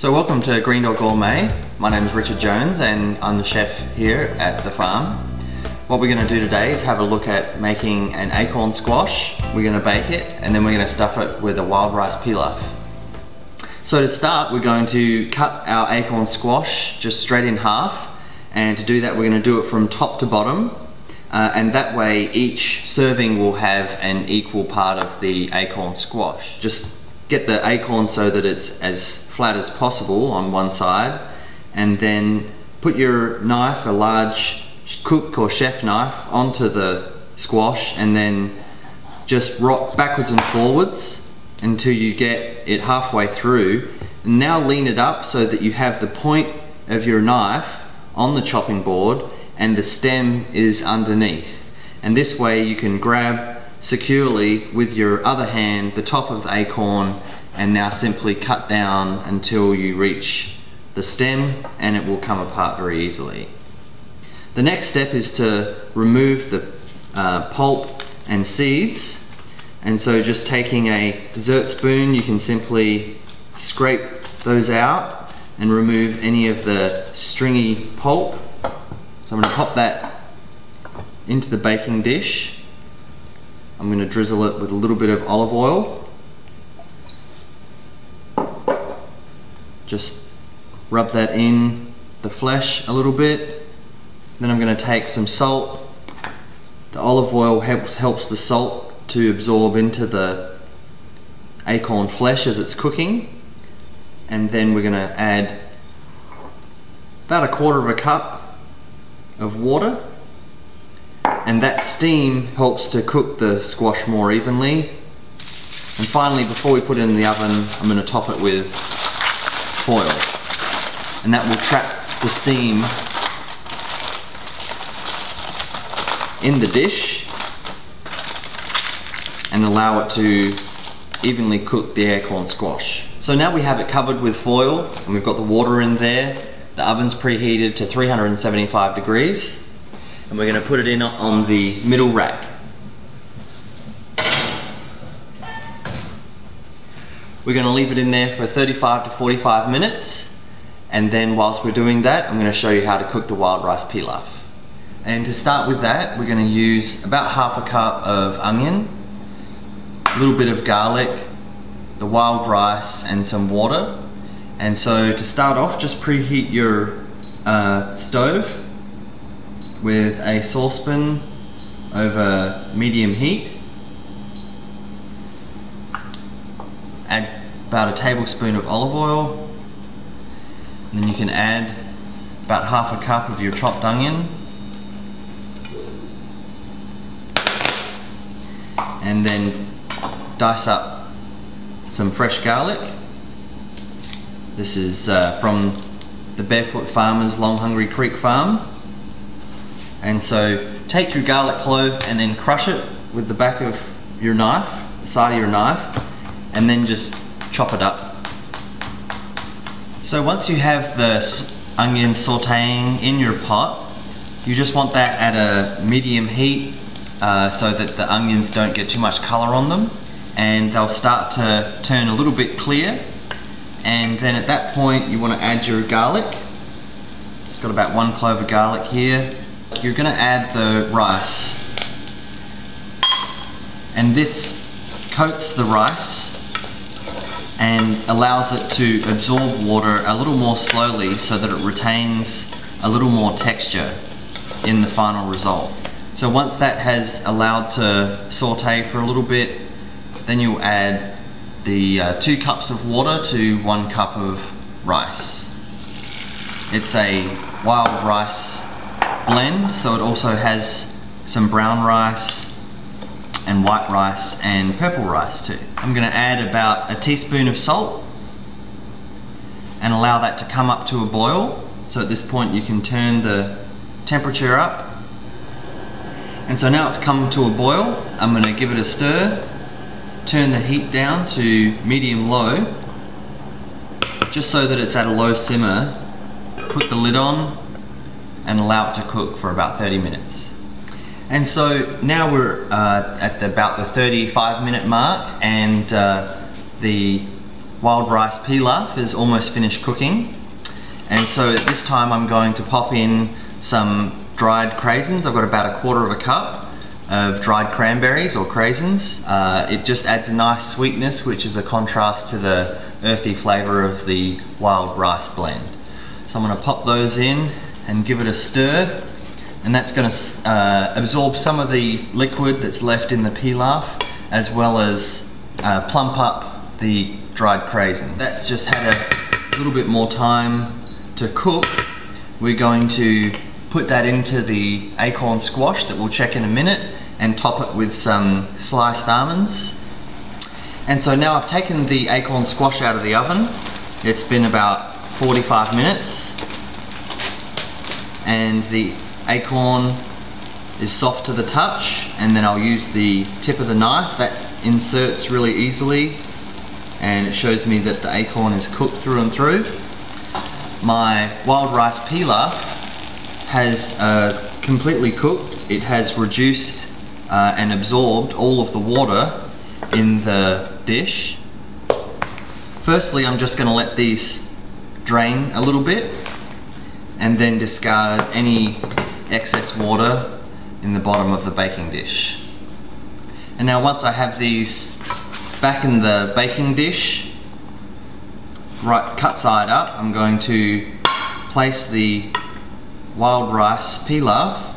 So welcome to Green Door Gourmet. My name is Richard Jones and I'm the chef here at the farm. What we're going to do today is have a look at making an acorn squash. We're going to bake it and then we're going to stuff it with a wild rice pilaf. So to start we're going to cut our acorn squash just straight in half and to do that we're going to do it from top to bottom uh, and that way each serving will have an equal part of the acorn squash. Just get the acorn so that it's as flat as possible on one side and then put your knife, a large cook or chef knife, onto the squash and then just rock backwards and forwards until you get it halfway through. And now lean it up so that you have the point of your knife on the chopping board and the stem is underneath. And this way you can grab securely with your other hand the top of the acorn and now simply cut down until you reach the stem and it will come apart very easily. The next step is to remove the uh, pulp and seeds and so just taking a dessert spoon you can simply scrape those out and remove any of the stringy pulp. So I'm going to pop that into the baking dish. I'm going to drizzle it with a little bit of olive oil just rub that in the flesh a little bit. Then I'm going to take some salt. The olive oil helps, helps the salt to absorb into the acorn flesh as it's cooking. And then we're going to add about a quarter of a cup of water. And that steam helps to cook the squash more evenly. And finally, before we put it in the oven, I'm going to top it with foil and that will trap the steam in the dish and allow it to evenly cook the acorn squash. So now we have it covered with foil and we've got the water in there. The oven's preheated to 375 degrees and we're going to put it in on the middle rack. We're going to leave it in there for 35 to 45 minutes and then whilst we're doing that I'm going to show you how to cook the wild rice pilaf. And to start with that we're going to use about half a cup of onion, a little bit of garlic, the wild rice and some water. And so to start off just preheat your uh, stove with a saucepan over medium heat. Add about a tablespoon of olive oil. And then you can add about half a cup of your chopped onion. And then dice up some fresh garlic. This is uh, from the Barefoot Farmers Long Hungry Creek Farm and so take your garlic clove and then crush it with the back of your knife, the side of your knife and then just chop it up. So once you have the onions sauteing in your pot, you just want that at a medium heat uh, so that the onions don't get too much color on them. And they'll start to turn a little bit clear. And then at that point you want to add your garlic. Just got about one clove of garlic here you're going to add the rice and this coats the rice and allows it to absorb water a little more slowly so that it retains a little more texture in the final result. So once that has allowed to saute for a little bit, then you'll add the uh, two cups of water to one cup of rice. It's a wild rice blend, so it also has some brown rice, and white rice and purple rice too. I'm gonna add about a teaspoon of salt and allow that to come up to a boil. So at this point you can turn the temperature up. And so now it's come to a boil. I'm gonna give it a stir, turn the heat down to medium low, just so that it's at a low simmer. Put the lid on and allow it to cook for about 30 minutes. And so now we're uh, at the, about the 35 minute mark and uh, the wild rice pilaf is almost finished cooking. And so this time I'm going to pop in some dried craisins. I've got about a quarter of a cup of dried cranberries or craisins. Uh, it just adds a nice sweetness which is a contrast to the earthy flavour of the wild rice blend. So I'm going to pop those in and give it a stir and that's going to uh, absorb some of the liquid that's left in the pilaf as well as uh, plump up the dried craisins. That's just had a little bit more time to cook. We're going to put that into the acorn squash that we'll check in a minute and top it with some sliced almonds. And so now I've taken the acorn squash out of the oven. It's been about 45 minutes and the acorn is soft to the touch and then I'll use the tip of the knife that inserts really easily and it shows me that the acorn is cooked through and through. My wild rice pilaf has uh, completely cooked. It has reduced uh, and absorbed all of the water in the dish. Firstly, I'm just gonna let these drain a little bit and then discard any excess water in the bottom of the baking dish. And now once I have these back in the baking dish, right cut side up, I'm going to place the wild rice pilaf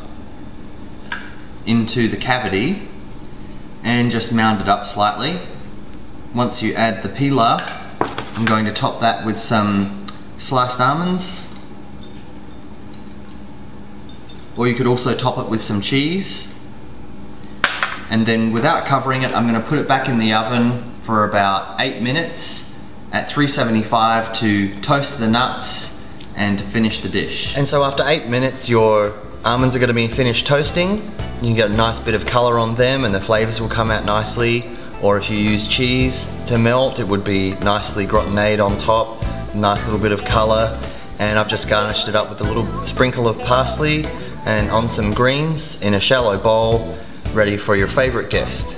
into the cavity and just mound it up slightly. Once you add the pilaf, I'm going to top that with some sliced almonds or you could also top it with some cheese. And then without covering it I'm going to put it back in the oven for about 8 minutes at 375 to toast the nuts and to finish the dish. And so after 8 minutes your almonds are going to be finished toasting. You can get a nice bit of colour on them and the flavours will come out nicely. Or if you use cheese to melt it would be nicely gratinade on top nice little bit of colour and I've just garnished it up with a little sprinkle of parsley and on some greens in a shallow bowl ready for your favorite guest.